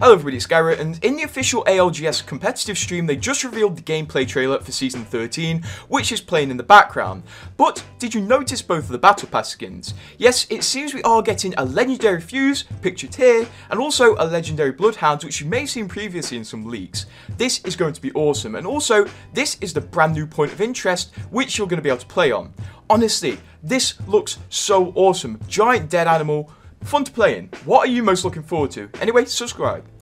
Hello everybody, it's Garret, and in the official ALGS competitive stream, they just revealed the gameplay trailer for Season 13, which is playing in the background. But, did you notice both of the Battle Pass skins? Yes, it seems we are getting a Legendary Fuse, pictured here, and also a Legendary Bloodhound, which you may have seen previously in some leaks. This is going to be awesome, and also, this is the brand new point of interest, which you're going to be able to play on. Honestly, this looks so awesome. Giant dead animal, fun to play in. What are you most looking forward to? Anyway, subscribe.